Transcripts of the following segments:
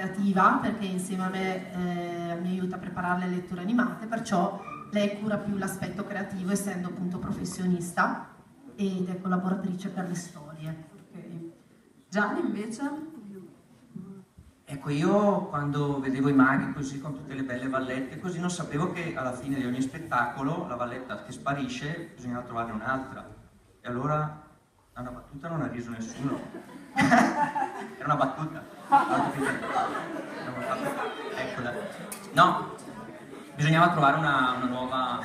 creativa perché insieme a me eh, mi aiuta a preparare le letture animate, perciò lei cura più l'aspetto creativo essendo appunto professionista ed è collaboratrice per le storie. Okay. Gianni invece? Ecco, io quando vedevo i maghi così con tutte le belle vallette, così non sapevo che alla fine di ogni spettacolo la valletta che sparisce bisognava trovarne un'altra. E allora a una battuta non ha riso nessuno. Era una battuta. Eccola. No, bisognava trovare una, una nuova...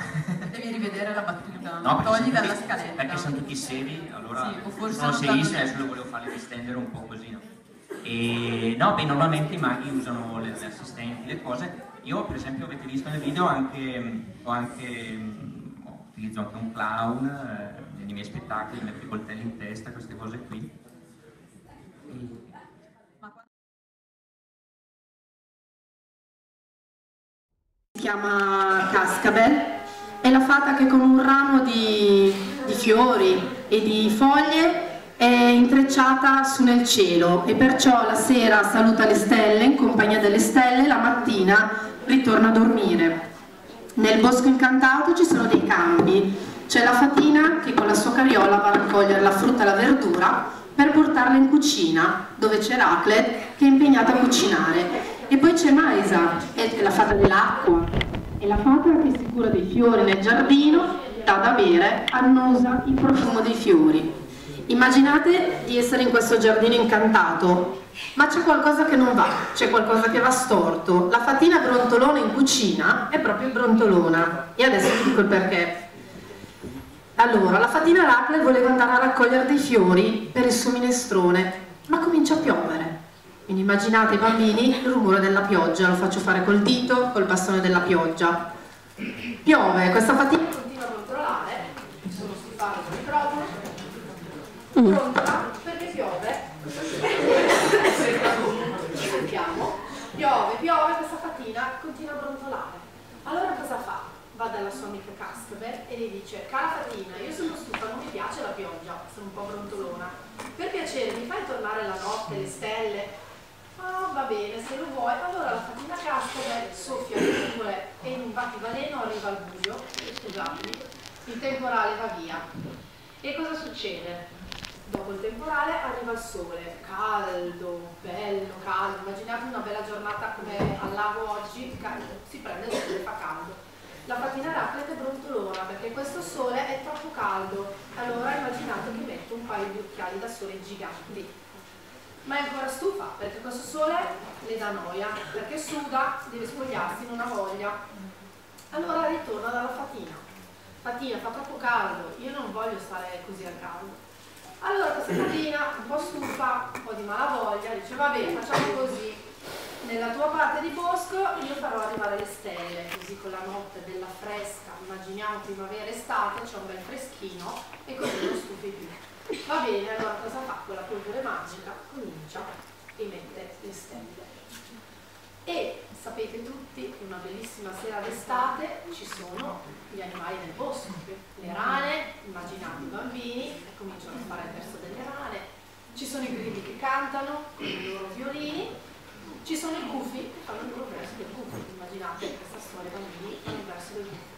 Devi rivedere la battuta, no, togli dalla tutti, scaletta. Perché sono tutti seri, allora sì, o forse sono serissimi, adesso lo volevo farli distendere un po' così. No? E, no, beh, normalmente i maghi usano le, le, assistenti, le cose. Io, per esempio, avete visto nel video, anche, ho anche, utilizzo anche un clown eh, nei miei spettacoli, metto i coltelli in testa, queste cose qui. Si chiama Cascabel, è la fata che con un ramo di, di fiori e di foglie è intrecciata su nel cielo e perciò la sera saluta le stelle in compagnia delle stelle, la mattina ritorna a dormire. Nel bosco incantato ci sono dei campi, c'è la fatina che con la sua carriola va a raccogliere la frutta e la verdura per portarla in cucina, dove c'è Raclet che è impegnata a cucinare. E poi c'è Maisa, è la fata dell'acqua, è la fata che si cura dei fiori nel giardino, dà da bere, annusa il profumo dei fiori. Immaginate di essere in questo giardino incantato, ma c'è qualcosa che non va, c'è qualcosa che va storto. La fatina brontolona in cucina è proprio brontolona. E adesso vi dico il perché. Allora, la fatina Racle voleva andare a raccogliere dei fiori per il suo minestrone, ma comincia a piovere. Quindi immaginate i bambini il rumore della pioggia, lo faccio fare col dito, col bastone della pioggia. Piove, questa fatina continua a brontolare, sono stufato perché piove. Piove, piove, questa fatina continua a brontolare. Allora cosa fa? va dalla sua Cascaber e le dice cara Fatina, io sono stufa, non mi piace la pioggia, sono un po' brontolona. Per piacere mi fai tornare la notte, le stelle? Ah, va bene, se lo vuoi. Allora la Fatina Cascaber soffia le e in un battibaleno arriva al buio, scusatemi, il temporale va via. E cosa succede? Dopo il temporale arriva il sole, caldo, bello, caldo. Immaginate una bella giornata come al lago oggi, si prende il sole e fa caldo la fatina raclette brontolona perché questo sole è troppo caldo, allora immaginate che metto un paio di occhiali da sole giganti. Ma è ancora stufa perché questo sole le dà noia, perché suda, deve spogliarsi, non ha voglia. Allora ritorna dalla fatina. Fatina, fa troppo caldo, io non voglio stare così al caldo. Allora questa fatina, un po' stufa, un po' di malavoglia, dice va bene, facciamo così, nella tua parte di bosco io farò arrivare le stelle, così con la notte bella fresca, immaginiamo primavera estate, c'è un bel freschino e così non stufi più. Va bene, allora cosa fa? Con la polvere magica comincia e mette le stelle. E sapete tutti che una bellissima sera d'estate ci sono gli animali del bosco, le rane, immaginate i bambini, e cominciano a fare il verso delle rane, ci sono i grilli che cantano con i loro violini ci sono i gufi che fanno il loro verso del gufo, immaginate questa storia bambini fanno il verso del gufo.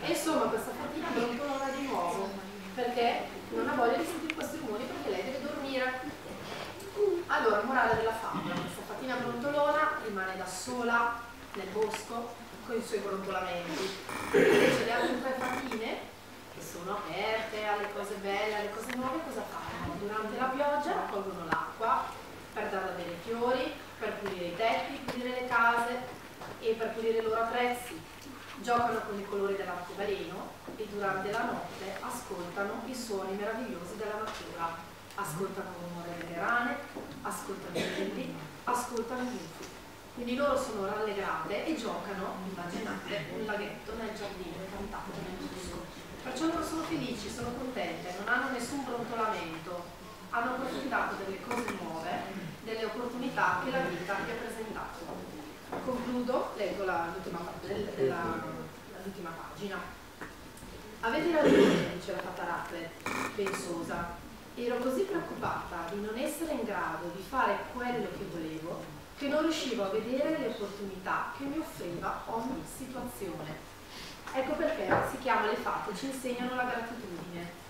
E insomma questa fatina brontolona di nuovo, perché non ha voglia di sentire questi rumori perché lei deve dormire. Allora, morale della favola, fatina brontolona rimane da sola nel bosco con i suoi brontolamenti. Invece le altre tre fatine, che sono aperte alle cose belle, alle cose nuove, cosa fanno? Durante la pioggia raccolgono l'acqua per dare da bere i fiori, per pulire i tetti, pulire le case e per pulire i loro attrezzi. Giocano con i colori dell'arcobaleno e durante la notte ascoltano i suoni meravigliosi della natura. Ascoltano il rumore delle rane, ascoltano i grilli, ascoltano gufi. Quindi loro sono rallegrate e giocano, immaginate, un laghetto nel giardino, cantato nel bosco. Perciò loro sono felici, sono contente, non hanno nessun brontolamento, hanno approfittato delle cose nuove delle opportunità che la vita gli ha presentato. Concludo, leggo l'ultima pagina. Avete ragione, dice la Fataracle, pensosa. Ero così preoccupata di non essere in grado di fare quello che volevo che non riuscivo a vedere le opportunità che mi offriva ogni situazione. Ecco perché si chiama Le fate ci insegnano la gratitudine.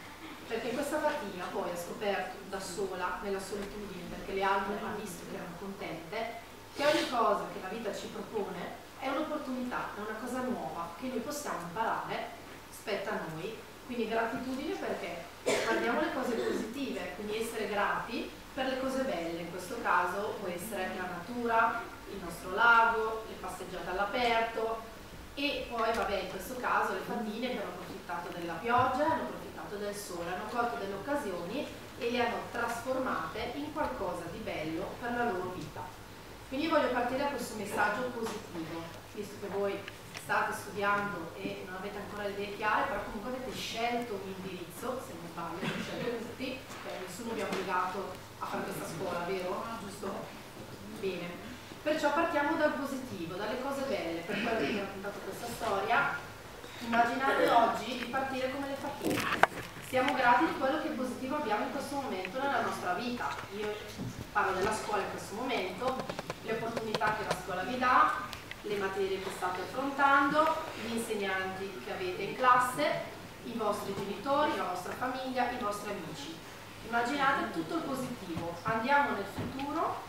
Perché questa fatina poi ha scoperto da sola, nella solitudine, perché le altre ha visto che erano contente, che ogni cosa che la vita ci propone è un'opportunità, è una cosa nuova che noi possiamo imparare, spetta a noi. Quindi gratitudine perché guardiamo le cose positive, quindi essere grati per le cose belle, in questo caso può essere la natura, il nostro lago, le passeggiate all'aperto e poi vabbè in questo caso le famiglie che hanno approfittato della pioggia, hanno approfittato del sole, hanno colto delle occasioni e le hanno trasformate in qualcosa di bello per la loro vita. Quindi voglio partire da questo messaggio positivo, visto che voi state studiando e non avete ancora le idee chiare, però comunque avete scelto un indirizzo, se non sbaglio, avete scelto tutti, cioè nessuno vi ha obbligato a fare questa scuola, vero? Giusto? Bene. Perciò partiamo dal positivo, dalle cose belle, per quello che vi ho raccontato questa storia. Immaginate oggi di partire come le fatine siamo grati di quello che positivo abbiamo in questo momento nella nostra vita. Io parlo della scuola in questo momento, le opportunità che la scuola vi dà, le materie che state affrontando, gli insegnanti che avete in classe, i vostri genitori, la vostra famiglia, i vostri amici. Immaginate tutto il positivo, andiamo nel futuro,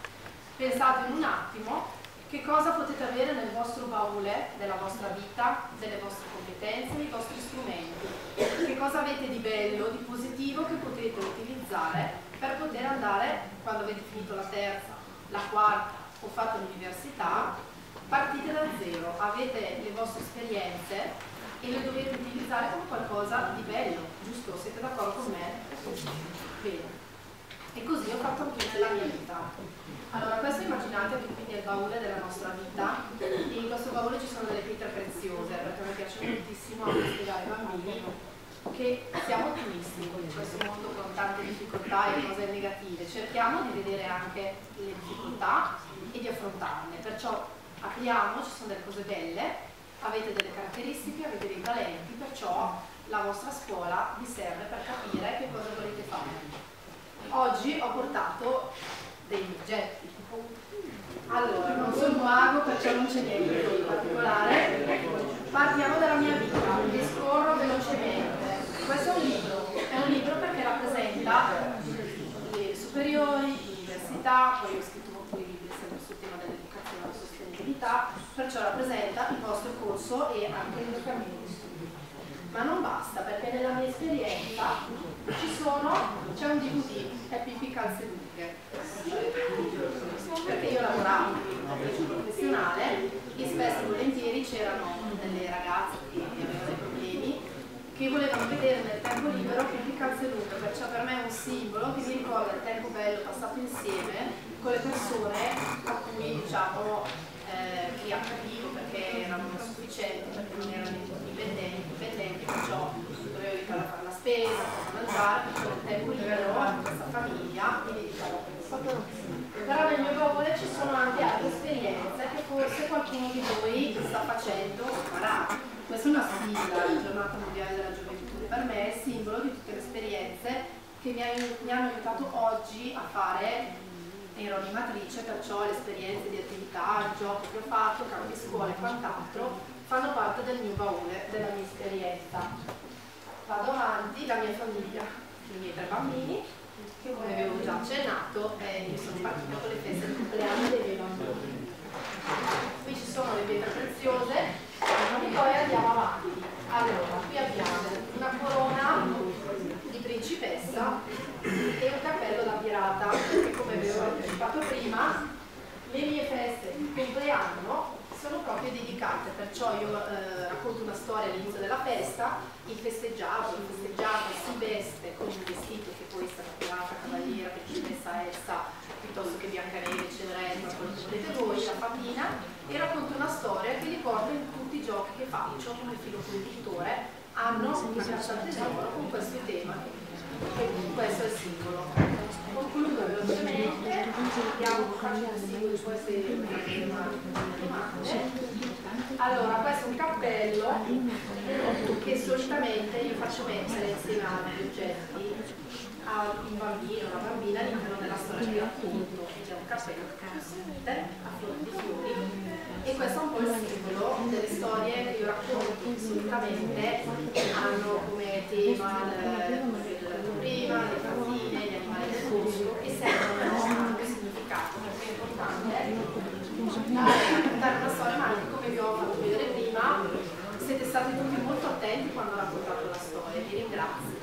pensate in un attimo che cosa potete avere nel vostro baule della vostra vita, delle vostre competenze, dei vostri strumenti, che cosa avete di bello, di positivo che potete utilizzare per poter andare, quando avete finito la terza, la quarta o fatto l'università, partite da zero, avete le vostre esperienze e le dovete utilizzare come qualcosa di bello, giusto? Siete d'accordo con me? Bene. E così ho fatto anche nella mia vita. Allora, questo immaginate che quindi è il baule della nostra vita e in questo baule ci sono delle pietre preziose perché mi piace moltissimo anche spiegare ai bambini che siamo ottimisti in questo mondo con tante difficoltà e cose negative, cerchiamo di vedere anche le difficoltà e di affrontarle, perciò apriamo, ci sono delle cose belle, avete delle caratteristiche, avete dei talenti, perciò la vostra scuola vi serve per capire che cosa volete fare. Oggi ho portato degli oggetti. Allora, non sono mago perciò non c'è niente di particolare. Partiamo dalla mia vita, vi scorro velocemente. Questo è un libro, è un libro perché rappresenta le superiori, l'università, poi ho scritto libri sempre sul tema dell'educazione e della sostenibilità, perciò rappresenta il vostro corso e anche il mio cammino. Ma non basta, perché nella mia esperienza ci sono, c'è un DVD, è Pippi Calzedughe, perché io lavoravo in professionale e spesso e volentieri c'erano delle ragazze che avevano dei problemi che volevano vedere nel tempo libero Pippi Calzedughe, perciò per me è un simbolo che mi ricorda il tempo bello passato insieme con le persone a cui diciamo eh, che accadivo perché erano insufficienti, perché non erano indipendenti, indipendenti perciò dovevo aiutare a fare la spesa, a mangiare, perciò nel tempo libero a questa famiglia, quindi diciamo però nel mio baule ci sono anche altre esperienze che forse qualcuno di voi sta facendo farà. Questa è una sigla, la giornata mondiale della gioventù, per me è simbolo di tutte le esperienze che mi, mi hanno aiutato oggi a fare ero animatrice, perciò le esperienze di attività, il gioco che ho fatto, campi scuola e quant'altro fanno parte del mio baule, della mia esperienza. Vado avanti, la mia famiglia, i miei tre bambini, che come avevo già accennato, eh, io sono partita con le feste di compleanno dei miei bambini. Qui ci sono le pietre preziose e poi andiamo avanti. Allora, qui abbiamo una corona di principessa e un cappello da pirata, perché come avevo anticipato prima, le mie feste di compleanno sono proprio dedicate, perciò io eh, racconto una storia all'inizio della festa, il festeggiato, il festeggiato si veste con un vestito che può essere pirata, cavaliera, principessa Elsa, piuttosto che Biancaneve, Cenerentola, quello che volete voi, la fatina, e racconto una storia che li porto in tutti i giochi che faccio come filo conduttore, hanno una caccia al tesoro con questo tema, questo è il simbolo. Concludo velocemente, vediamo faccio il simbolo, poi se allora, questo è un cappello che solitamente io faccio mettere insieme a altri oggetti a un bambino, una bambina all'interno della storia. Che racconto, ed è un cappello trasparente a fiori di fiori e questo è un po' il simbolo delle storie che io racconto che solitamente hanno come tema ma anche come vi ho fatto vedere prima siete stati tutti molto attenti quando ho raccontato la storia, vi ringrazio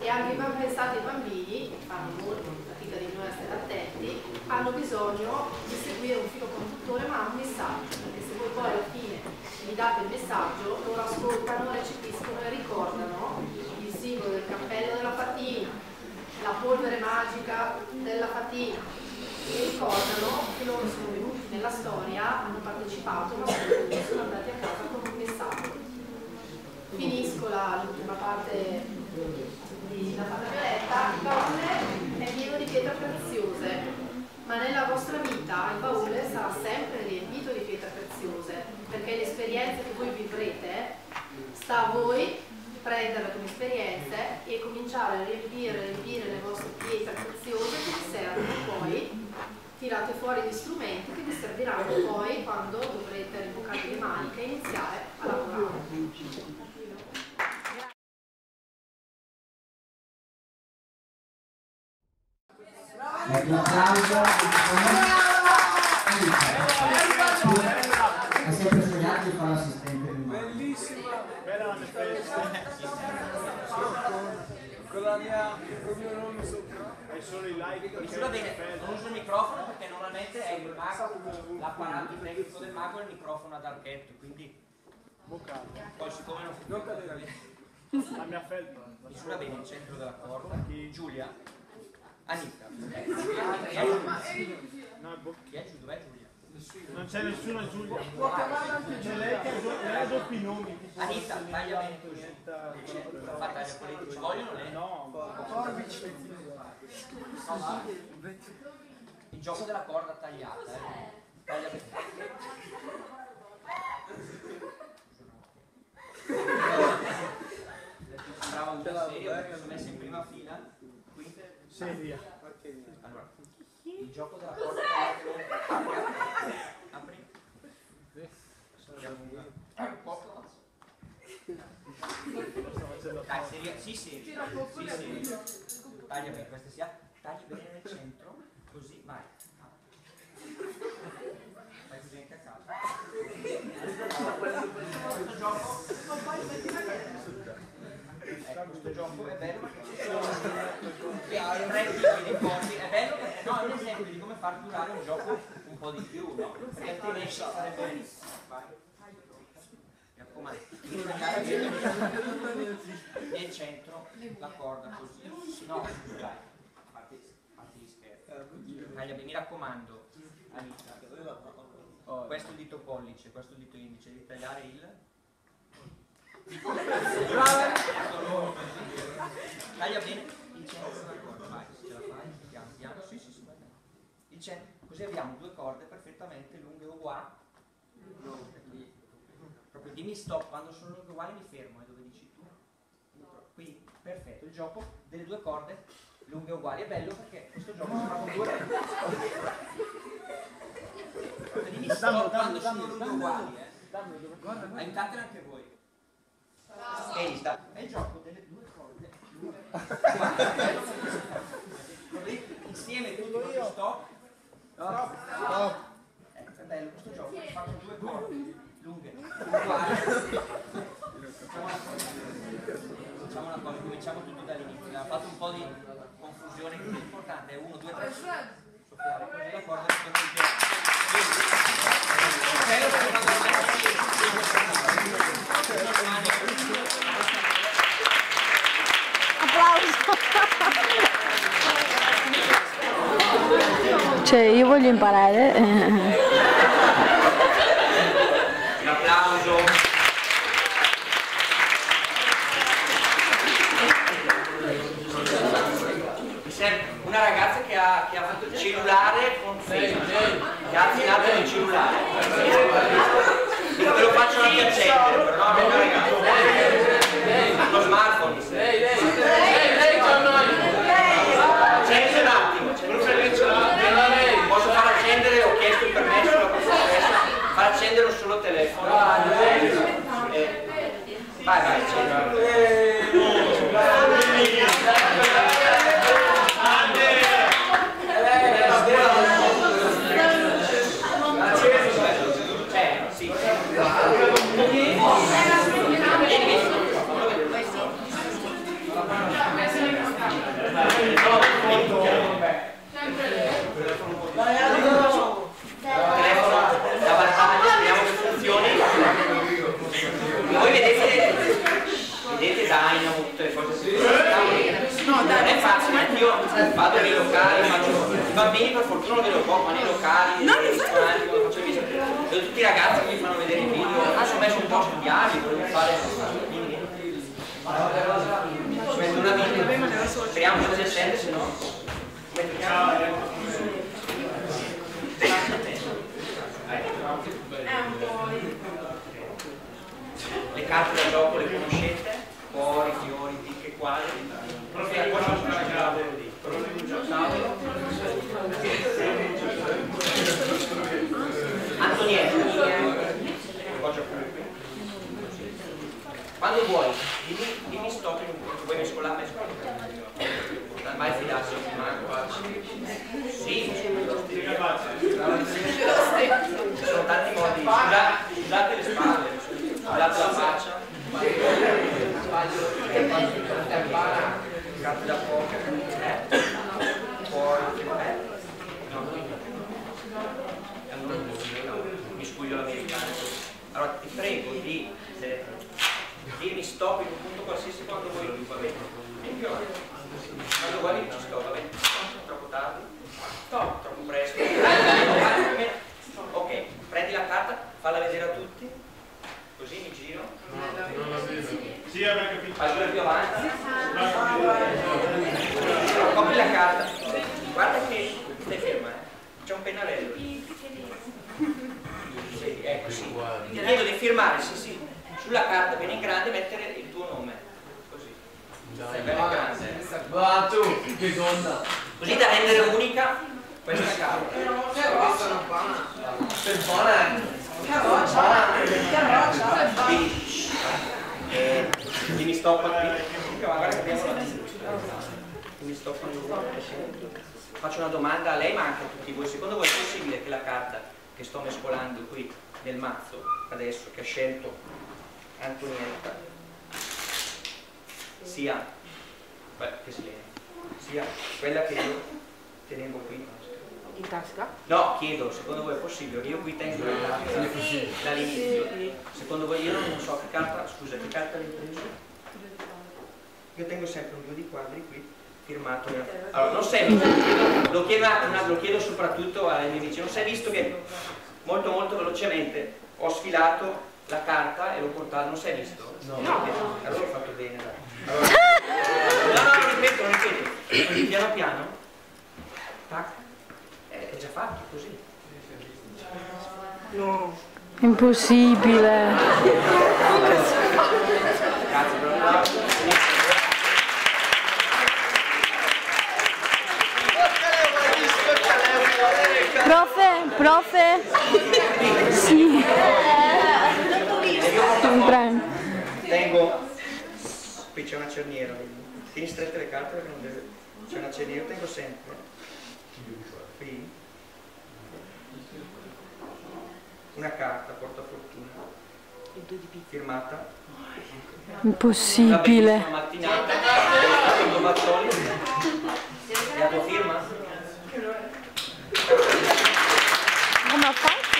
e anche pensate i bambini fanno molto fatica di noi a attenti hanno bisogno di seguire un filo conduttore ma un messaggio perché se voi poi alla fine gli date il messaggio loro ascoltano, recepiscono e ricordano il simbolo del cappello della fatina la polvere magica della fatina. E ricordano che loro sono venuti nella storia, hanno partecipato ma sono andati a casa con un messaggio. Finisco l'ultima parte di La Fata Violetta, il baule è pieno di pietre preziose, ma nella vostra vita il baule sarà sempre riempito di pietre preziose, perché le esperienze che voi vivrete sta a voi prenderle come esperienze e cominciare a riempire, riempire le vostre pietre preziose che vi servono poi tirate fuori gli strumenti che vi serviranno poi quando E solo i like perché Misura bene, non uso il microfono perché normalmente è il mago, l'apparato tecnico del mago è il microfono ad archetto, quindi poi siccome non Non cadere. La mia felpa. misura bene il centro della corda, Giulia, Anita, chi è è è giù? Dov'è Giulia? non c'è nessuno Giulia. C'è lei che ha do- lei ha doppi nomi. Anita, taglia bene. Il politici, vogliono le... No, Il gioco della corda tagliata, eh. Taglia. Sembrava un serio perché sono messi in prima fila. Qui. seria. Allora, il gioco della corda tagliata. Apri. Un po'. Dai, seria, sì, seria. Sì, seria. Taglia bene, questa sia. Tagli bene nel centro, così, vai. Fai così anche a. Questo gioco. Eh, questo gioco è bello perché ci sono tre tipi di corpi. È bello perché no, è un esempio di come far durare un gioco un po' di più, no? Perché altrimenti sarebbe. Vai. Mi raccomando, devi tagliare bene nel centro la corda così. No, dai, fatti, fatti scherzi. Mi raccomando, Anita. Questo dito pollice, questo dito indice, devi tagliare il. Taglia bene il centro della corda, vai, ce la fai, piano piano, sì sì sì, vai così abbiamo due corde perfettamente lunghe uguali. Proprio dimmi stop, quando sono lunghe uguali mi fermo, è dove dici tu. Qui, perfetto, il gioco delle due corde lunghe uguali è bello perché questo gioco si fa con due dimmi stop quando sono lunghe uguali, eh. Aiutatela anche voi. Ehi, sta. È il gioco delle due corde. Così, Insieme tutti con stop. Stop. Ecco, è bello questo gioco, si fa con due corde lunghe. Facciamo una cosa. Cominciamo tutto dall'inizio. Abbiamo fatto un po' di confusione, quindi l'importante è uno, due, tre. Soffiare Cioè, io voglio imparare. Grazie, l'altro nel cellulare. Ve lo faccio anche accendere, però no, no, ragazzi. Lo smartphone. Lei, lei, lei, lei, c'è un attimo. Un attimo. Posso far accendere, ho chiesto il permesso, la posso far accenderlo solo telefono. Ah, eh, vai, vai, accendi. Eh, vado nei locali, faccio i bambini per fortuna lo vedo poco, ma nei locali, nei ristoranti, quando faccio i video, vedo tutti i ragazzi che mi fanno vedere i video, mi sono messo un po' a studiare, volevo fare ci metto una video, speriamo che sia sempre, se no. Le carte da gioco le conoscete? Cuori, fiori, picche, quadri. Profilo, qua c'è una qui. Quando vuoi, dimmi, dimmi stop in vuoi mescolare, mescolare. Mai fidarsi, ma Sì, ci sono tanti modi. Scusate le spalle, scusate la faccia. Carte da poker. Eh? Fuori. Eh? No. Allora, no, Mi. Allora ti prego di eh, dirmi stop in un punto qualsiasi quando vuoi. Quando ci sto, va bene? Troppo tardi? Stop, troppo presto. Ok, prendi la carta, falla vedere a tutti. Così mi giro. Sì, avrei capito. Fai due più avanti. Copri la carta. Guarda che stai ferma, eh. C'è un pennarello. Sì, ecco sì. Ti chiedo di firmare, sì, sì. Sulla carta, bene in grande, mettere il tuo nome. Così. Stai bene in grande. Va tu, che donna. Così da rendere unica questa carta. Per buona. Quindi, eh, quindi stop qui. Guarda che abbiamo la Quindi stop Faccio una domanda a lei ma anche a tutti voi. Secondo voi è possibile che la carta che sto mescolando qui nel mazzo, adesso che ha scelto Antonietta, sia, beh, che silenzio, sia quella che io tenevo qui? In tasca? No, chiedo, secondo voi è possibile? Io qui tengo la carta dall'inizio. Secondo voi io non so che carta, scusa, che carta l'hai preso? Io tengo sempre un due di quadri qui firmato. Allora, non sei visto, lo chiedo, una- lo chiedo soprattutto ai miei amici, non sei visto che molto molto velocemente ho sfilato la carta e l'ho portata, non sei visto? No. Allora ho fatto bene. dai. Allora- no, no, ripeto, ripeto. Piano piano. Tac. Fatto così. Impossibile. Grazie, però. Profe, profe. Sì. Tengo, qui c'è una cerniera, tieni strette le carte perché non deve, c'è una cerniera, tengo sempre, qui, una carta, portafortuna, firmata, una Impossibile. bellissima mattinata, con Bazzoli, e la tua firma? Come ha fatto?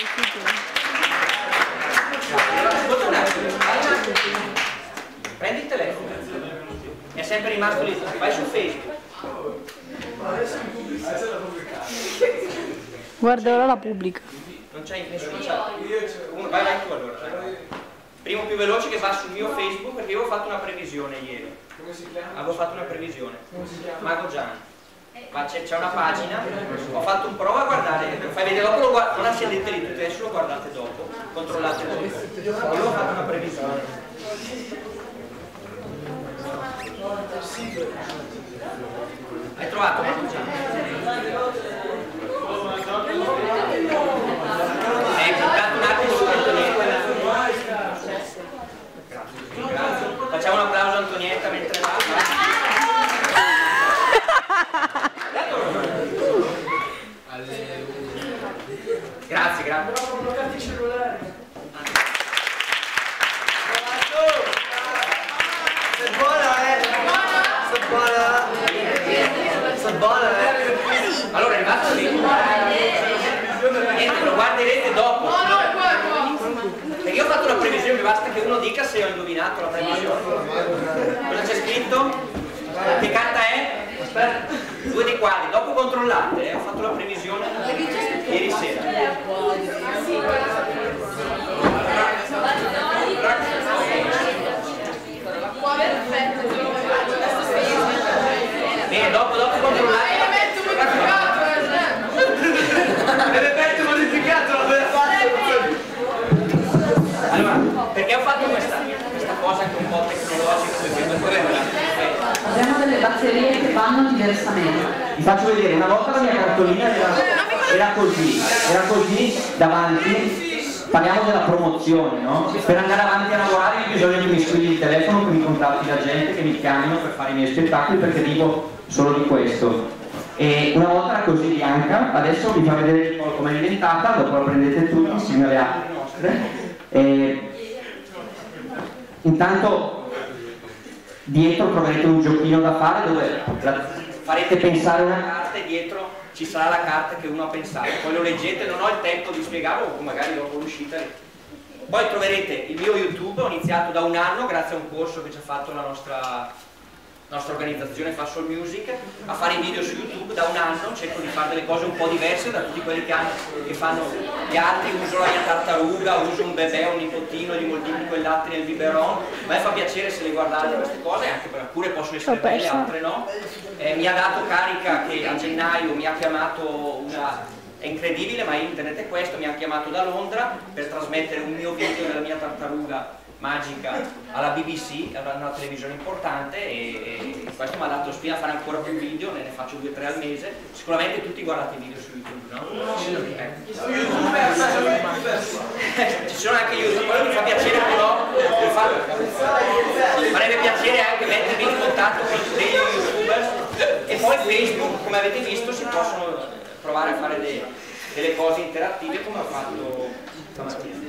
Impossibile. Prendi il telefono, è sempre rimasto lì, vai su Facebook, Guarda ora la pubblica. Non c'è nessuno. Uno, vai, vai tu allora. Primo più veloce che va sul mio Facebook perché io avevo fatto una previsione ieri. Avevo fatto una previsione. Mago Gian. Ma c'è, c'è una pagina, ho fatto un prova a guardare, fai vedere dopo, lo guard- non accendete lì tutti, adesso lo guardate dopo, controllate dopo. Io avevo fatto una previsione. Hai trovato Mago Gian? Ecco, intanto un attimo su Antonietta. Grazie. Facciamo un applauso a Antonietta mentre va. Grazie, grazie. Sei buona, eh? Sei buona? Sei buona, eh? Allora è arrivato lì. Niente, lo guarderete dopo. No, no, è qua, è qua. Perché io ho fatto una previsione, basta che uno dica se ho indovinato la previsione. Cosa c'è scritto? Che carta è? Aspetta. Due di quali? Dopo controllate, eh? ho fatto la previsione ieri sera. Bene, dopo, dopo controllate. Elemento modificato, eh. L'effetto modificato l'aveva fatto. Allora, perché ho fatto questa, questa cosa anche un po' tecnologica? Perché dopo Abbiamo delle batterie che vanno diversamente. Vi faccio vedere, una volta la mia cartolina era, era così, era così davanti, parliamo della promozione, no? Per andare avanti a lavorare ho bisogno che mi squilli il telefono, che mi contatti la gente, che mi chiamino per fare i miei spettacoli perché vivo solo di questo. E una volta era così bianca, adesso vi fa vedere un po' come è diventata, dopo la prendete tutti insieme alle altre nostre. E intanto dietro troverete un giochino da fare dove la- farete pensare una carta e dietro ci sarà la carta che uno ha pensato. Poi lo leggete, non ho il tempo di spiegarlo, magari dopo l'uscita. Poi troverete il mio YouTube, ho iniziato da un anno grazie a un corso che ci ha fatto la nostra, nostra organizzazione Fa Soul Music, a fare i video su YouTube da un anno, cerco di fare delle cose un po' diverse da tutti quelli che, hanno, che fanno gli altri, uso la mia tartaruga, uso un bebè, un nipotino, gli moltiplico il latte nel biberon, a me fa piacere se le guardate queste cose, anche per alcune possono essere belle, altre no. Eh, mi ha dato carica che a gennaio mi ha chiamato una è incredibile ma internet è questo, mi ha chiamato da Londra per trasmettere un mio video della mia tartaruga magica alla BBC, è una, una televisione importante e, e questo mi ha dato spina a fare ancora più video, ne, ne faccio due o tre al mese, sicuramente tutti guardate i video su YouTube, no? Eh. Ci sono anche YouTube, quello mi fa piacere però, mi fa, farebbe piacere anche mettervi in contatto con degli youtubers e poi Facebook, come avete visto, si possono provare a fare de- delle cose interattive come ho fatto stamattina.